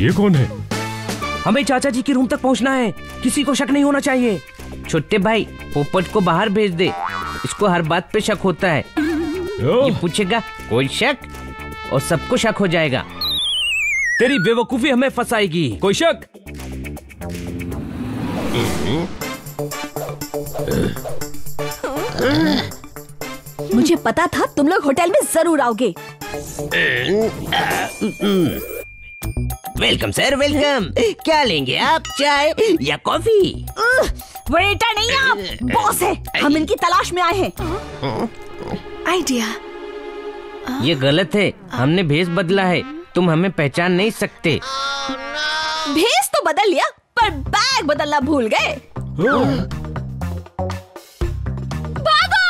ये कौन है? हमें चाचा जी के रूम तक पहुँचना है। किसी को शक नहीं होना चाहिए। छोटे भाई पोपट को बाहर भेज दे। इसको हर बात पे शक होता है। ये पूछेगा कोई शक? और सबको शक हो जाएगा। तेरी बेवकूफ़ी हमें फंसाएगी। कोई शक? मुझे पता था तुम लोग होटल में ज़रूर आओगे। Welcome sir welcome. क्या लेंगे आप चाय या कॉफ़ी? वेटर नहीं आप बॉस है। हम इनकी तलाश में आए हैं। आइडिया। ये गलत है हमने भेस बदला है तुम हमें पहचान नहीं सकते। भेस तो बदल लिया पर बैग बदलना भूल गए। भागो!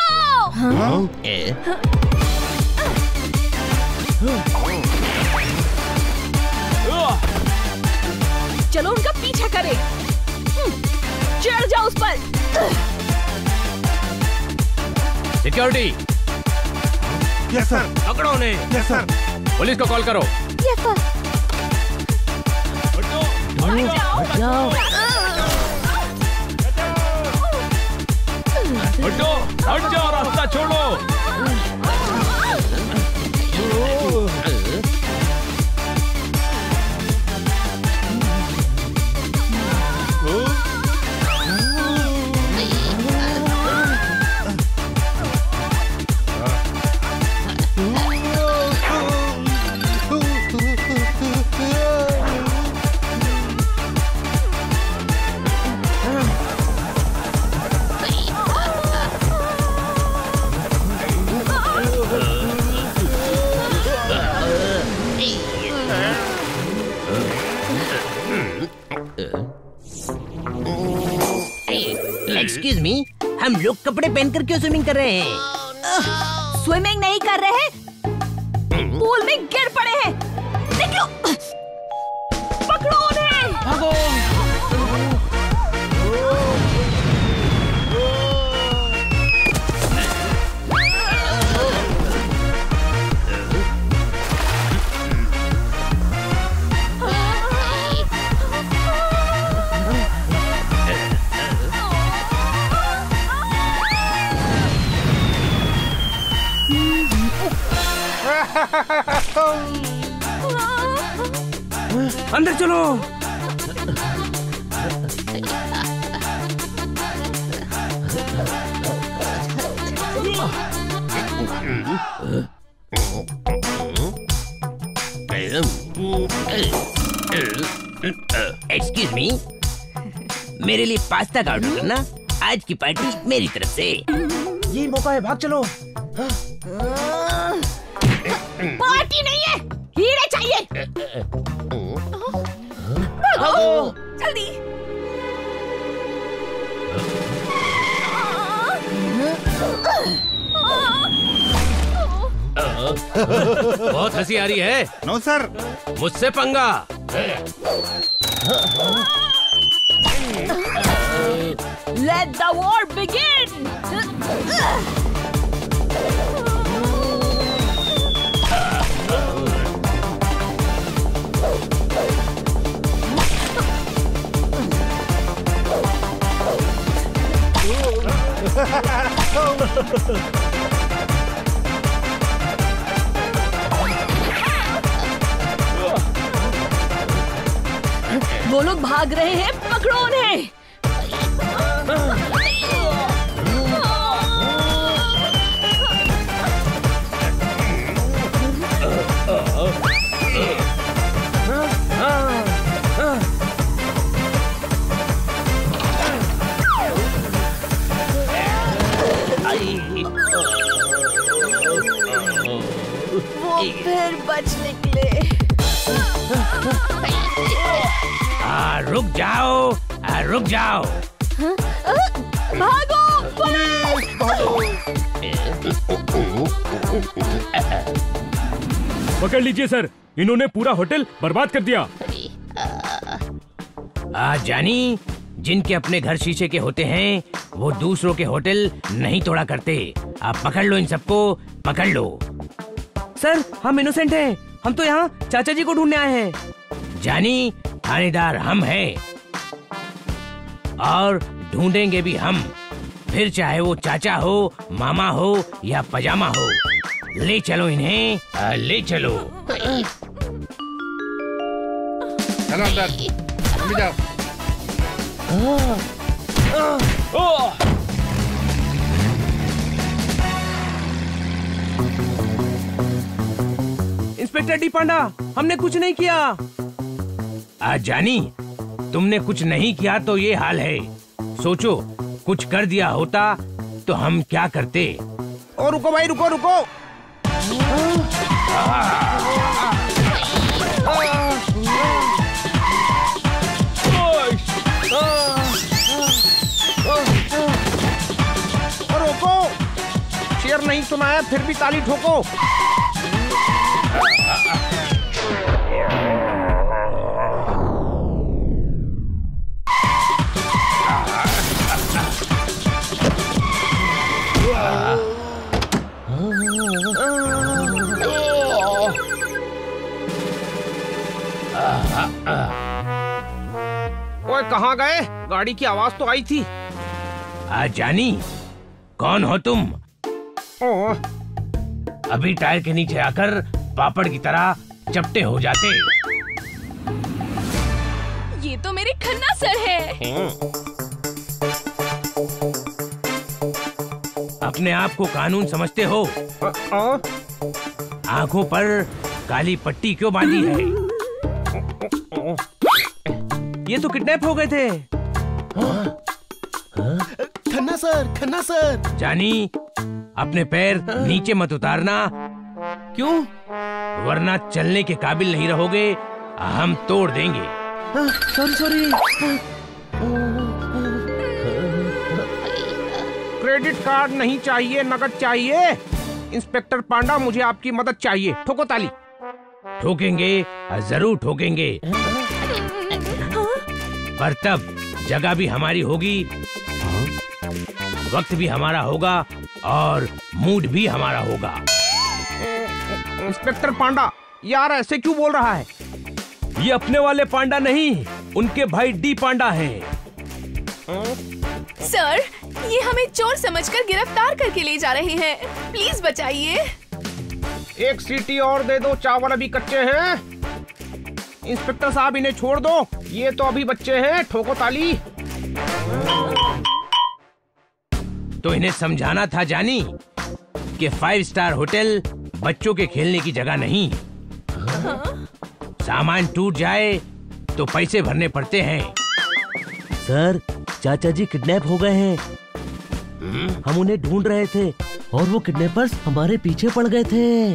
चलो उनका पीछा करें। हम्म, चढ़ जाओ उस पर। सिक्योरिटी। यस सर पकड़ो उन्हें। यस सर पुलिस को कॉल करो। यस सर हट जाओ। लोग कपड़े पहनकर क्यों स्विमिंग कर रहे हैं? स्विमिंग नहीं कर रहे पूल में गिर पड़े हैं। निकलो अंदर चलो। एक्सक्यूज मी मेरे लिए पास्ता का ऑर्डर करना। आज की पार्टी मेरी तरफ़ से। ये मौका है भाग चलो। पार्टी नहीं है हीरे चाहिए भागो जल्दी बहुत हँसी आ रही है नो सर मुझसे पंगा Let the war begin! वो लोग भाग रहे हैं पकड़ो उन्हें। रुक जाओ रुक जाओ। भागो पकड़ लीजिए सर। इन्होंने पूरा होटल बर्बाद कर दिया। आ, जानी जिनके अपने घर शीशे के होते हैं वो दूसरों के होटल नहीं तोड़ा करते। आप पकड़ लो इन सबको पकड़ लो। सर हम इनोसेंट हैं। हम तो यहाँ चाचा जी को ढूँढने आए हैं। जानी थानेदार हम हैं। और ढूंढेंगे भी हम। फिर चाहे वो चाचा हो मामा हो या पजामा हो। ले चलो इन्हें ले चलो। चलो अंदर जाओ। इंस्पेक्टर डी पांडा हमने कुछ नहीं किया। आ, जानी तुमने कुछ नहीं किया तो ये हाल है। सोचो कुछ कर दिया होता तो हम क्या करते? और रुको भाई रुको रुको। रुको। शेर नहीं सुनाया फिर भी ताली ठोको। ओए कहाँ गए? गाड़ी की आवाज़ तो आई थी। आ, जानी कौन हो तुम? ओह। अभी टायर के नीचे आकर पापड़ की तरह चपटे हो जाते। ये तो मेरे खन्ना सर है। अपने आप को कानून समझते हो? आँखों पर काली पट्टी क्यों बांधी है? ये तो किडनैप हो गए थे। Khanna sir Khanna sir. जानी अपने पैर नीचे मत उतारना। क्यों? वरना चलने के काबिल नहीं रहोगे हम तोड़ देंगे। सॉरी सॉरी क्रेडिट कार्ड नहीं चाहिए नकद चाहिए। इंस्पेक्टर पांडा मुझे आपकी मदद चाहिए। ठोको ताली। ठोकेंगे? ज़रूर ठोकेंगे। पर तब जगह भी हमारी होगी वक्त भी हमारा होगा और मूड भी हमारा होगा। इंस्पेक्टर पांडा यार ऐसे क्यों बोल रहा है? ये अपने वाले पांडा नहीं उनके भाई डी पांडा हैं। सर ये हमें चोर समझकर गिरफ़्तार करके ले जा रहे हैं। प्लीज़ बचाइए। एक सीटी और दे दो चावल अभी कच्चे हैं। इंस्पेक्टर साहब इन्हें छोड़ दो। ये तो अभी बच्चे हैं ठोको ताली। तो इन्हें समझाना था जानी कि फाइव स्टार होटल बच्चों के खेलने की जगह नहीं। हाँ? सामान टूट जाए तो पैसे भरने पड़ते हैं। सर चाचा जी किडनैप हो गए हैं। हम उन्हें ढूंढ रहे थे और वो किडनैपर्स हमारे पीछे पड़ गए थे।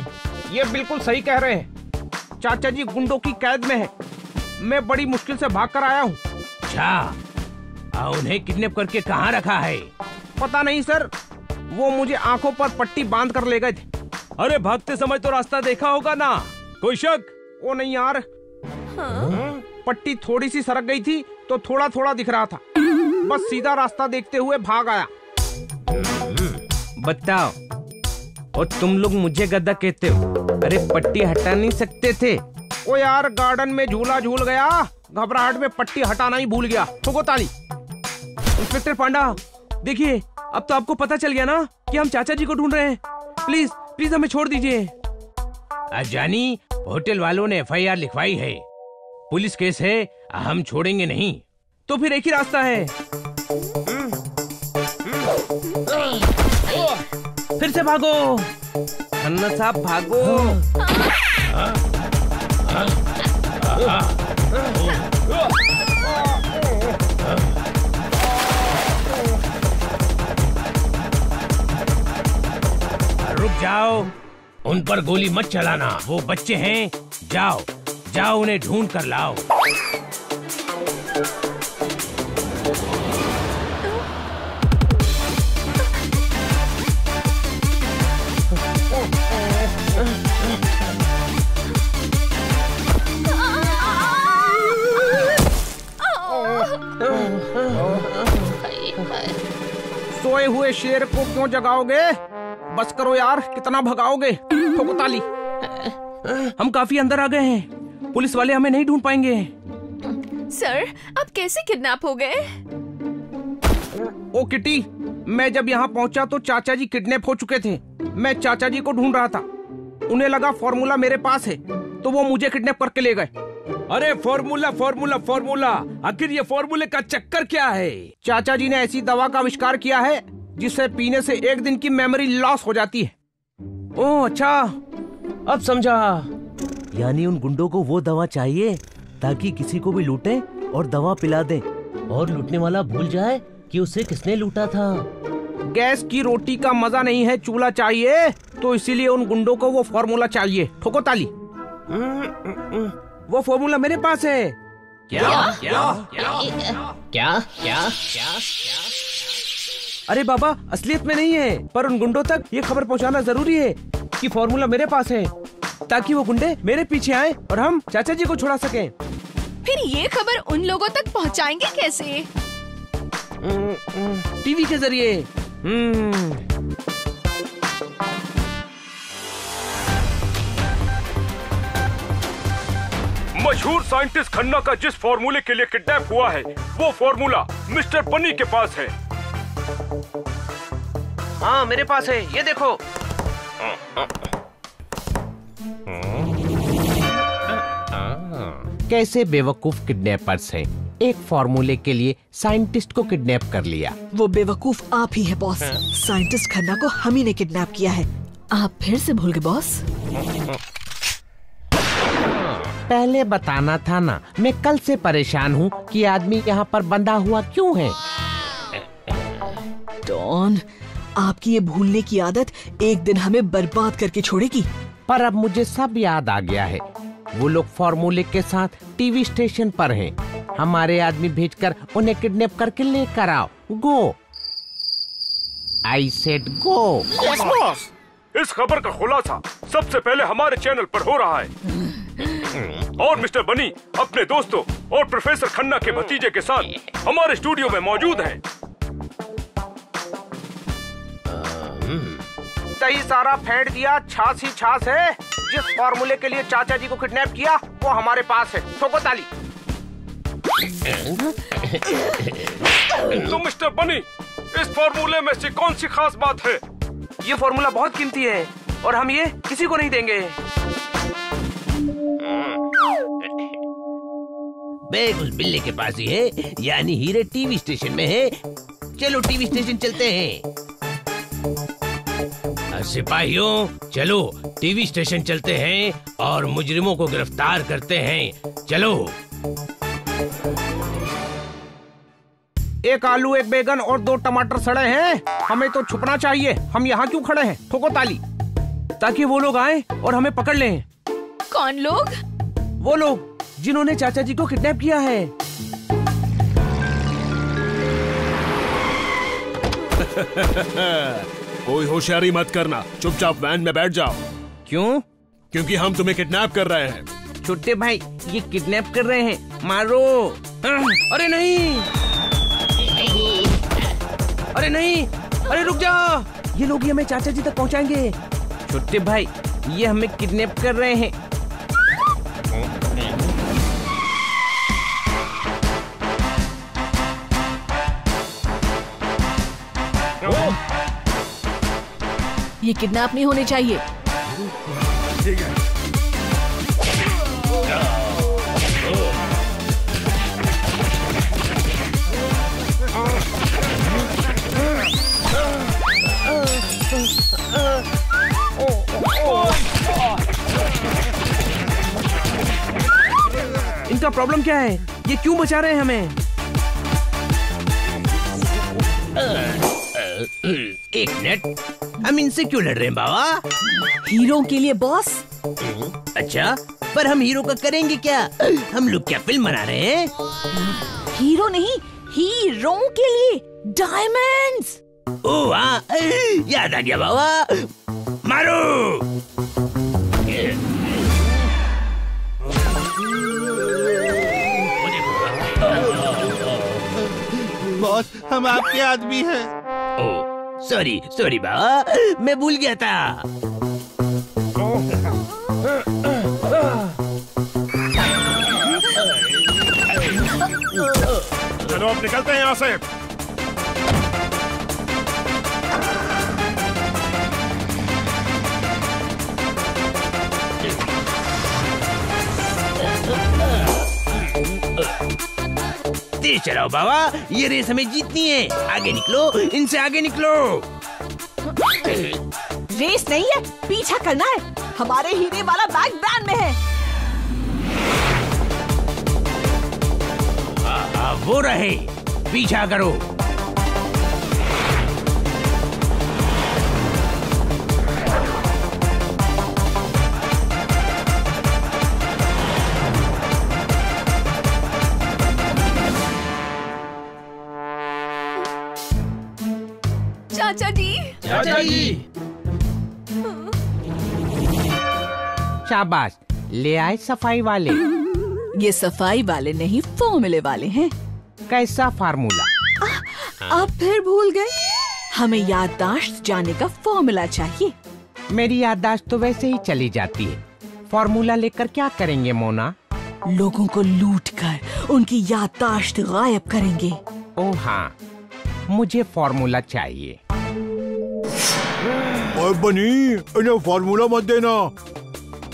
ये बिल्कुल सही कह रहे हैं। चाचा जी गुंडों की कैद में है। मैं बड़ी मुश्किल से भाग कर आया हूँ। अच्छा उन्हें किडनैप करके कहाँ रखा है? पता नहीं सर। वो मुझे आँखों पर पट्टी बाँध कर ले गए थे। अरे भागते समय तो रास्ता देखा होगा ना। कोई शक? वो नहीं यार। हाँ? पट्टी थोड़ी सी सरक गई थी तो थोड़ा थोड़ा दिख रहा था। बस सीधा रास्ता देखते हुए भाग आया। बताओ, और तुम लोग मुझे गद्दा कहते हो? अरे, पट्टी हटा नहीं सकते थे? ओ यार, गार्डन में झूला झूल गया, घबराहट में पट्टी हटाना ही भूल गया। ठोको ताली। इंस्पेक्टर पांडा, देखिए, अब तो आपको पता चल गया ना कि हम चाचा जी को ढूंढ रहे हैं। प्लीज़ प्लीज़ हमें छोड़ दीजिए। अजानी होटल वालों ने एफआईआर लिखवाई है। पुलिस केस है, हम छोड़ेंगे नहीं। तो फिर एक ही रास्ता है। फिर से भागो। खन्ना साहब, भागो। रुक जाओ। उन पर गोली मत चलाना। वो बच्चे हैं। जाओ। जाओ, उन्हें ढूंढ कर लाओ। सोए हुए शेर को क्यों जगाओगे? बस करो यार, कितना भगाओगे? ठोको ताली। हम काफ़ी अंदर आ गए हैं। पुलिस वाले हमें नहीं ढूंढ पाएँगे। सर आप कैसे किडनैप हो गए? ओ किटी मैं जब यहाँ पहुँचा तो चाचा जी किडनैप हो चुके थे। मैं चाचा जी को ढूंढ रहा था। उन्हें लगा फॉर्मूला मेरे पास है तो वो मुझे किडनैप करके ले गए। अरे फॉर्मूला फॉर्मूला फॉर्मूला! आखिर ये फॉर्मूले का चक्कर क्या है? चाचा जी ने ऐसी दवा का आविष्कार किया है जिसे पीने से एक दिन की मेमोरी लॉस हो जाती है। ओह अच्छा। अब समझा। यानी उन गुंडों को वो दवा चाहिए ताकि किसी को भी लूटे और दवा पिला दे। और लूटने वाला भूल जाए कि उसे किसने लूटा था। गैस की रोटी का मज़ा नहीं है चूल्हा चाहिए तो इसीलिए उन गुंडों को वो फॉर्मूला चाहिए। ठोको ताली। वो फॉर्मूला मेरे पास है। क्या? क्या? अरे बाबा असलियत में नहीं है पर उन गुंडों तक ये खबर पहुंचाना ज़रूरी है कि फॉर्मूला मेरे पास है। ताकि वो गुंडे मेरे पीछे आए और हम चाचा जी को छुड़ा सकें। फिर ये खबर उन लोगों तक पहुंचाएँगे कैसे? टीवी के ज़रिए। हम्म। मशहूर साइंटिस्ट खन्ना का जिस फॉर्मूले के लिए किडनैप हुआ है वो फॉर्मूला मिस्टर बनी के पास है। हाँ मेरे पास है। ये देखो। कैसे बेवकूफ़ किडनैपर्स हैं? एक फॉर्मूले के लिए साइंटिस्ट को किडनैप कर लिया। वो बेवकूफ़ आप ही है बॉस। साइंटिस्ट खन्ना को हम ही ने किडनैप किया है। आप फिर से भूल गए बॉस। पहले बताना था ना मैं कल से परेशान हूँ कि आदमी यहाँ पर बंधा हुआ क्यों है? डॉन आपकी ये भूलने की आदत एक दिन हमें बर्बाद करके छोड़ेगी। पर अब मुझे सब याद आ गया है। वो लोग फॉर्मूले के साथ टीवी स्टेशन पर हैं। हमारे आदमी भेजकर उन्हें किडनैप करके लेकर आओ। गो। आई सेट गो इस खबर का खुलासा सबसे पहले हमारे चैनल पर हो रहा है। और मिस्टर बनी, अपने दोस्तों और प्रोफेसर खन्ना के भतीजे के साथ हमारे स्टूडियो में मौजूद हैं। दही सारा फेंट दिया छाछ ही छाछ है। जिस फॉर्मूले के लिए चाचा जी को किडनैप किया वो हमारे पास है। ठोको ताली तो मिस्टर बनी इस फॉर्मूले में से कौन सी खास बात है? ये फॉर्मूला बहुत कीमती है और हम ये किसी को नहीं देंगे। बैग उस बिल्ले के पास ही है यानी हीरे टीवी स्टेशन में है। चलो टीवी स्टेशन चलते हैं। सिपाहियों चलो टीवी स्टेशन चलते हैं और मुजरिमों को गिरफ़्तार करते हैं। चलो। एक आलू एक बैगन और दो टमाटर सड़े हैं। हमें तो छुपना चाहिए। हम यहाँ क्यों खड़े हैं? ठोको ताली। ताकि वो लोग आए और हमें पकड़ लें। कौन लोग? वो लोग जिन्होंने चाचा जी को किडनैप किया है। कोई होशियारी मत करना। चुपचाप वैन में बैठ जाओ। क्यों? क्योंकि हम तुम्हें किडनैप कर रहे हैं। छोटे भाई ये किडनैप कर रहे हैं। मारो। अरे नहीं। अरे नहीं। अरे रुक जाओ ये लोग ही हमें चाचा जी तक पहुँचाएँगे। छोटे भाई ये हमें किडनैप कर रहे हैं। ये किडनैप नहीं होने चाहिए। इनका प्रॉब्लम क्या है? ये क्यों बचा रहे हैं हमें? एक मिनट। हम इनसे क्यों लड़ रहे हैं बाबा? हीरो के लिए बॉस। अच्छा पर हम हीरो का करेंगे क्या? हम लोग क्या फ़िल्म बना रहे हैं? हीरो नहीं हीरो के लिए डायमंड्स ओ हाँ याद आ गया बाबा। मारो! बॉस हम आपके आदमी हैं। ओ सॉरी सॉरी बाबा मैं भूल गया था चलो अब निकलते हैं यहाँ से Oh. तेज चलाओ बाबा ये रेस हमें जीतनी है। आगे निकलो इनसे आगे निकलो। रेस नहीं है पीछा करना है। हमारे हीरे वाला बैग ब्रांड में है। आ, आ, वो रहे पीछा करो। चाचा जी। चाचा जी। शाबाश ले आए सफ़ाई वाले। ये सफ़ाई वाले नहीं फॉर्मूले वाले हैं। कैसा फार्मूला? आप फिर भूल गए। हमें याददाश्त जाने का फॉर्मूला चाहिए। मेरी याददाश्त तो वैसे ही चली जाती है। फॉर्मूला लेकर क्या करेंगे मोना? लोगों को लूट कर उनकी याददाश्त गायब करेंगे। ओ हाँ मुझे फॉर्मूला चाहिए। बनी। इन्हें फार्मूला मत देना।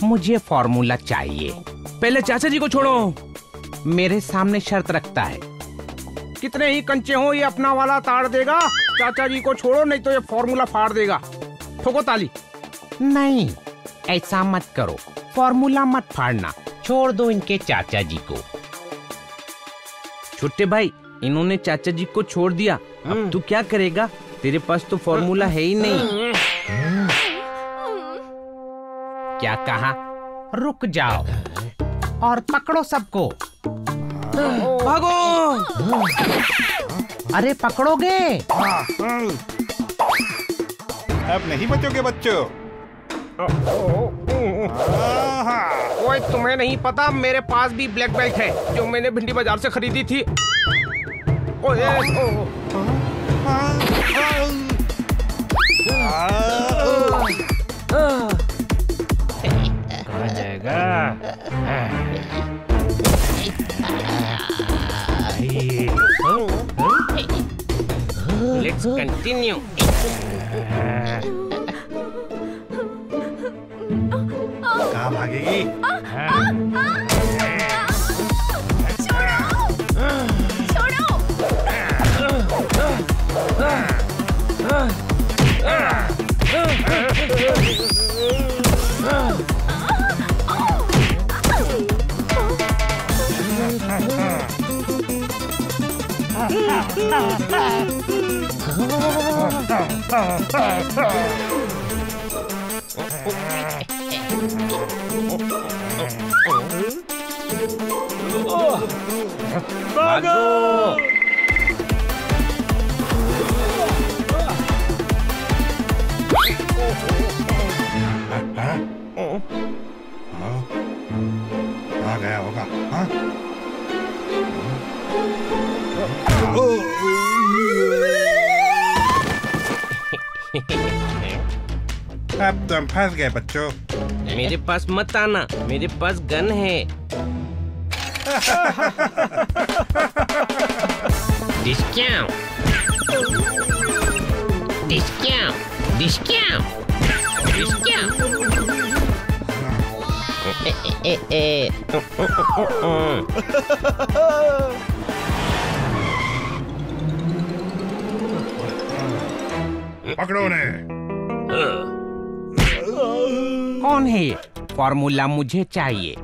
मुझे फॉर्मूला चाहिए। पहले चाचा जी को छोड़ो। मेरे सामने शर्त रखता है। कितने ही कंचे हो ये अपना वाला ताड़ देगा। चाचा जी को छोड़ो नहीं तो ये फॉर्मूला फाड़ देगा। ठोको ताली। नहीं ऐसा मत करो। फॉर्मूला मत फाड़ना। छोड़ दो इनके चाचा जी को। छोटे भाई इन्होंने चाचा जी को छोड़ दिया। अब तू क्या करेगा? तेरे पास तो फॉर्मूला है ही नहीं। क्या कहा? रुक जाओ और पकड़ो सबको। भागो। अरे पकड़ोगे? अब नहीं बचोगे बच्चों। ओए तुम्हें नहीं पता मेरे पास भी ब्लैक बेल्ट है जो मैंने भिंडी बाज़ार से खरीदी थी। ओए ओ, ओ, लेट्स कंटिन्यू कहाँ भागेगी? 막아! 어? 어? 아가야, 어가, 어? 어? अब तुम फंस गए बच्चों। मेरे पास मत आना मेरे पास गन है। डिस्क्याओ डिस्क्याओ डिस्क्याओ डिस्क्याओ पकड़ो ने कौन है? ये फॉर्मूला मुझे चाहिए।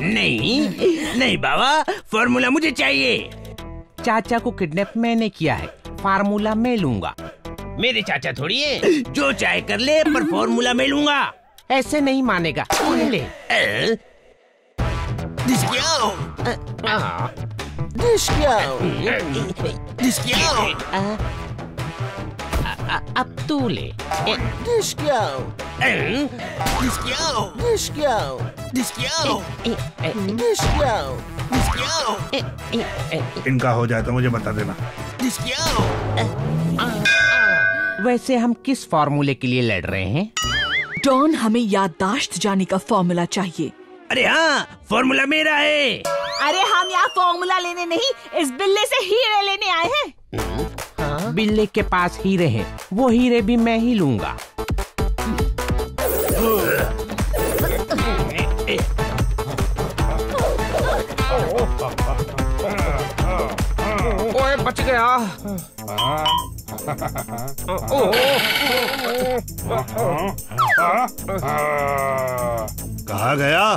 नहीं नहीं बाबा फॉर्मूला मुझे चाहिए। चाचा को किडनैप मैंने किया है फार्मूला मैं लूँगा। मेरे चाचा थोड़ी है जो चाहे कर ले पर फॉर्मूला मैं लूँगा। ऐसे नहीं मानेगा ले। अ, डिस्कियाओ। आ, ए, ए, डिस्कियाओ डिस्कियाओ ए, ए, ए, इनका हो जाए तो मुझे बता देना। वैसे हम किस फॉर्मूले के लिए लड़ रहे हैं? डॉन हमें याददाश्त जाने का फॉर्मूला चाहिए। अरे हाँ फॉर्मूला मेरा है। अरे हम यहाँ फॉर्मूला लेने नहीं इस बिल्ले से हीरे लेने आए हैं। बिल्ले के पास हीरे हैं। वो हीरे भी मैं ही लूँगा। ओए बच गया। कहा गया?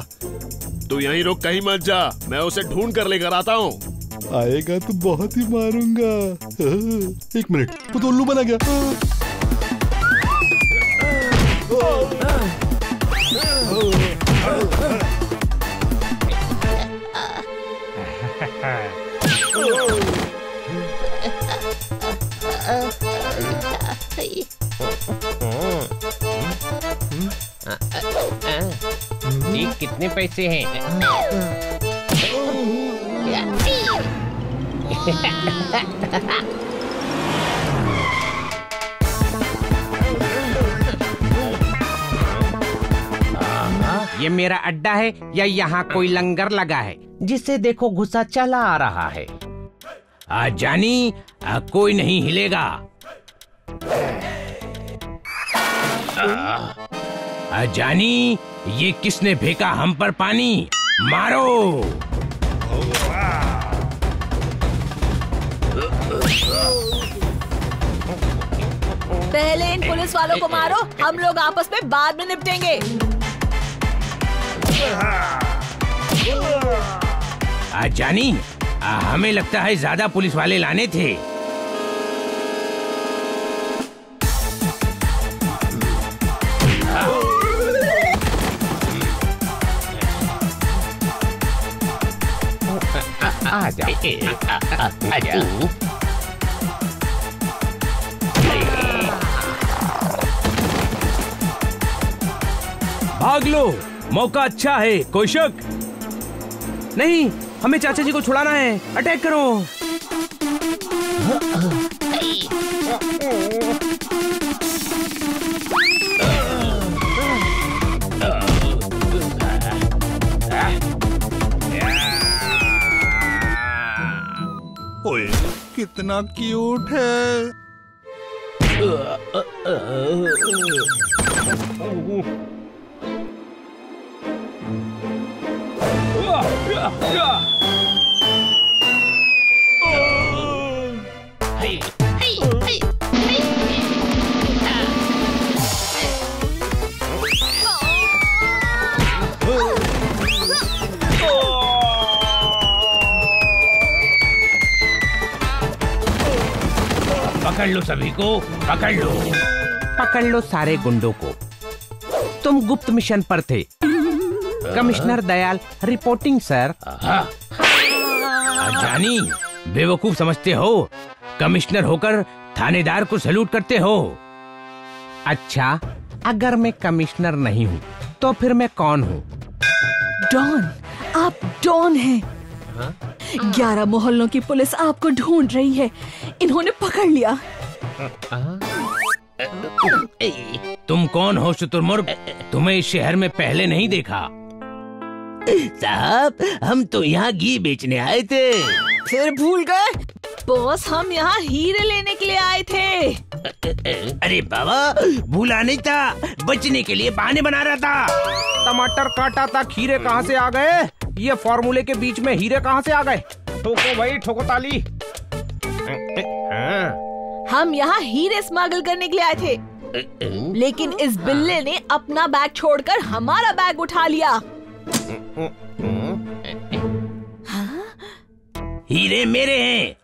तू यहीं रुक कहीं मत जा। मैं उसे ढूंढ कर लेकर आता हूँ। आएगा तो बहुत ही मारूँगा। एक मिनट, वो तो उल्लू बना गया। ये कितने पैसे हैं? ये मेरा अड्डा है या यहाँ कोई लंगर लगा है? जिससे देखो गुस्सा चला आ रहा है। आ, जानी आ, कोई नहीं हिलेगा। आ, आ, जानी ये किसने फेंका हम पर पानी? मारो! पहले इन पुलिस वालों को मारो हम लोग आपस में बाद में निपटेंगे आ, जानी आ, हमें लगता है ज़्यादा पुलिस वाले लाने थे आ जा आ जा भाग लो। मौका अच्छा है कोई शक नहीं हमें चाचा जी को छुड़ाना है। अटैक करो। ओए कितना क्यूट है। पकड़ लो सभी को, पकड़ लो। पकड़ लो सारे गुंडों को। तुम गुप्त मिशन पर थे। कमिश्नर दयाल रिपोर्टिंग सर जानी बेवकूफ़ समझते हो। कमिश्नर होकर थानेदार को सैल्यूट करते हो। अच्छा अगर मैं कमिश्नर नहीं हूँ तो फिर मैं कौन हूँ? डॉन आप डॉन हैं। ग्यारह मोहल्लों की पुलिस आपको ढूंढ रही है। इन्होंने पकड़ लिया। तुम कौन हो शुतुरमुर्ग? तुम्हें इस शहर में पहले नहीं देखा। साहब हम तो यहाँ घी बेचने आए थे। फिर भूल गए? बॉस हम यहाँ हीरे लेने के लिए आए थे। अरे बाबा भूला नहीं था। बचने के लिए बहाने बना रहा था। टमाटर काटा था खीरे कहाँ से आ गए? ये फॉर्मूले के बीच में हीरे कहाँ से आ गए? ठोको भाई ठोको ताली। हम यहाँ हीरे स्मगल करने के लिए आए थे। लेकिन इस बिल्ले ने अपना बैग छोड़कर हमारा बैग उठा लिया। हीरे मेरे हैं।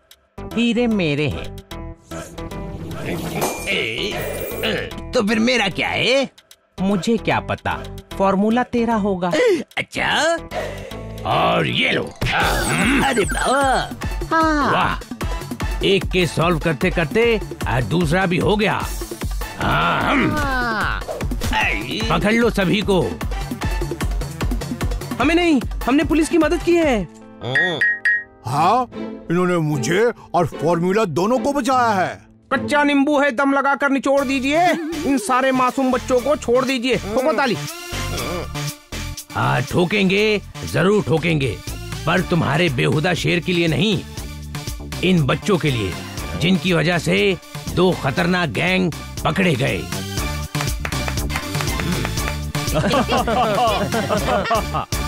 हीरे मेरे हैं। तो फिर मेरा क्या है? मुझे क्या पता? फॉर्मूला तेरा होगा। अच्छा। और ये लो। अरे बाबा। वाह। एक केस सॉल्व करते करते दूसरा भी हो गया। हाँ, पकड़ लो सभी को। हमें नहीं हमने पुलिस की मदद की है। हाँ।, हाँ। इन्होंने मुझे और फॉर्मूला दोनों को बचाया है। कच्चा नींबू है दम लगाकर निचोड़ दीजिए। इन सारे मासूम बच्चों को छोड़ दीजिए। तो ताली हाँ ठोकेंगे ज़रूर ठोकेंगे। पर तुम्हारे बेहुदा शेर के लिए नहीं इन बच्चों के लिए जिनकी वजह से दो खतरनाक गैंग पकड़े गए।